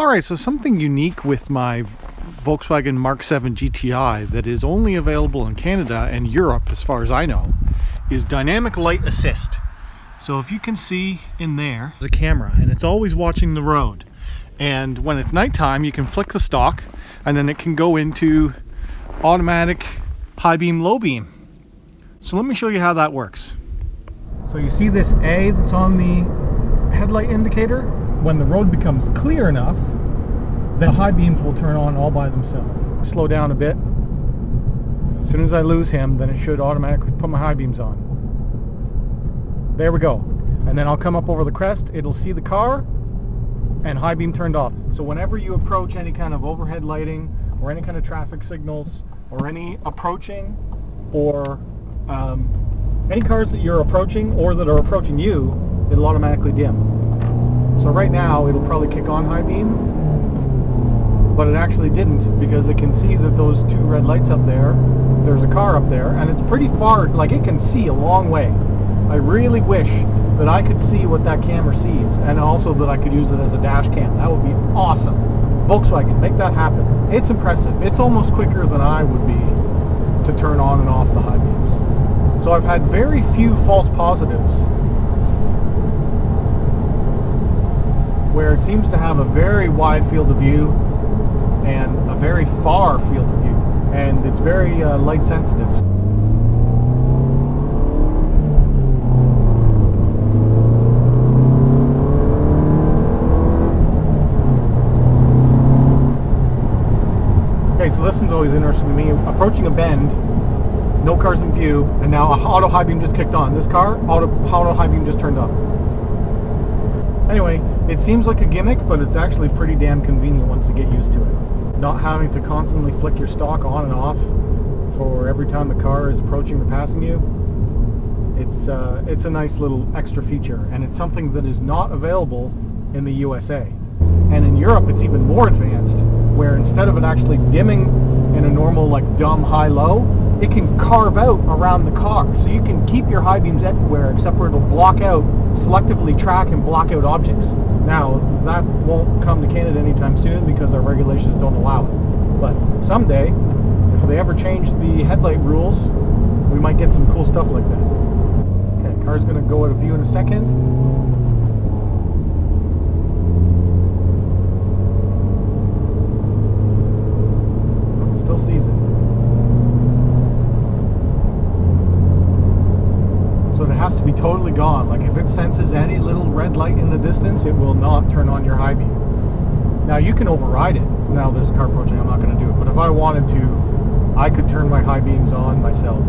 All right, so something unique with my Volkswagen Mark 7 GTI that is only available in Canada and Europe, as far as I know, is dynamic light assist. So if you can see in there, there's a camera and it's always watching the road. And when it's nighttime, you can flick the stalk and then it can go into automatic high beam, low beam. So let me show you how that works. So you see this A that's on the headlight indicator? When the road becomes clear enough, then the high beams will turn on all by themselves. Slow down a bit. As soon as I lose him, then it should automatically put my high beams on. There we go. And then I'll come up over the crest, it'll see the car, and high beam turned off. So whenever you approach any kind of overhead lighting, or any kind of traffic signals, or any approaching, or um, any cars that you're approaching, or that are approaching you, it'll automatically dim. So right now it'll probably kick on high beam, but it actually didn't because it can see that those two red lights up there, there's a car up there, and it's pretty far, like it can see a long way. I really wish that I could see what that camera sees, and also that I could use it as a dash cam. That would be awesome. Volkswagen, make that happen. It's impressive. It's almost quicker than I would be to turn on and off the high beams. So I've had very few false positives where it seems to have a very wide field of view and a very far field of view and it's very uh, light sensitive. Okay, so this one's always interesting to me. Approaching a bend, no cars in view, and now auto high beam just kicked on. This car, auto, auto high beam just turned on. Anyway, it seems like a gimmick, but it's actually pretty damn convenient once you get used to it. Not having to constantly flick your stalk on and off for every time the car is approaching or passing you. It's, uh, it's a nice little extra feature, and it's something that is not available in the USA. And in Europe, it's even more advanced, where instead of it actually dimming in a normal, like, dumb high-low, it can carve out around the car. So you can keep your high beams everywhere, except for it'll block out, selectively track and block out objects. Now, that won't come to Canada anytime soon because our regulations don't allow it. But someday, if they ever change the headlight rules, we might get some cool stuff like that. Okay, car's going to go out of view in a second. Still sees it. So it has to be totally gone. Like if it senses any little red light in the distance, it will not turn on your high beam. Now you can override it. Now there's a car approaching, I'm not going to do it. But if I wanted to, I could turn my high beams on myself.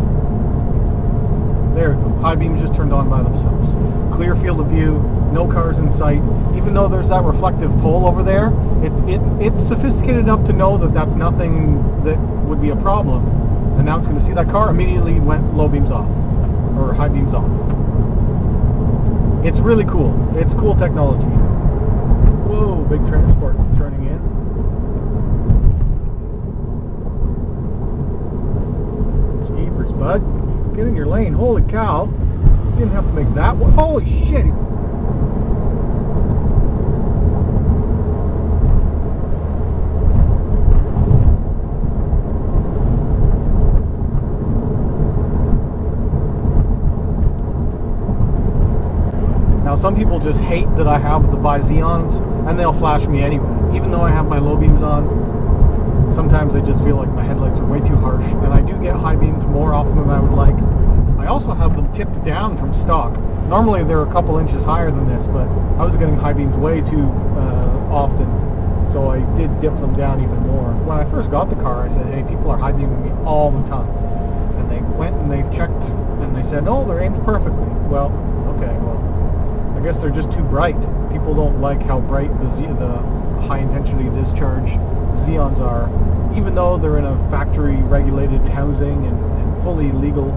There we go. High beams just turned on by themselves. Clear field of view, no cars in sight. Even though there's that reflective pole over there, it, it, it's sophisticated enough to know that that's nothing that would be a problem. And now it's going to see that car, immediately went low beams off, or high beams off. It's really cool. It's cool technology. Whoa, big transport turning in. Jeepers, bud. Get in your lane. Holy cow. You didn't have to make that one. Holy shit. Some people just hate that I have the bi-xenons and they'll flash me anyway. Even though I have my low beams on, sometimes I just feel like my headlights are way too harsh and I do get high beams more often than I would like. I also have them tipped down from stock. Normally they're a couple inches higher than this, but I was getting high beams way too uh, often, so I did dip them down even more. When I first got the car, I said, hey, people are high beaming me all the time. And they went and they checked and they said, no, they're aimed perfectly. Well, okay, well, I guess they're just too bright. People don't like how bright the, Z, the high intensity discharge Xenons are, even though they're in a factory regulated housing and, and fully legal.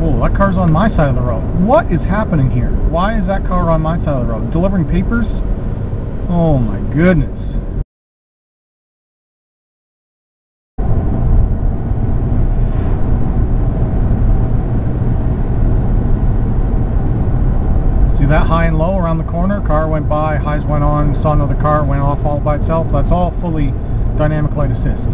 Whoa, that car's on my side of the road. What is happening here? Why is that car on my side of the road? Delivering papers? Oh my goodness. That high and low around the corner? Car went by, highs went on, saw another car, went off all by itself. That's all fully dynamic light assist.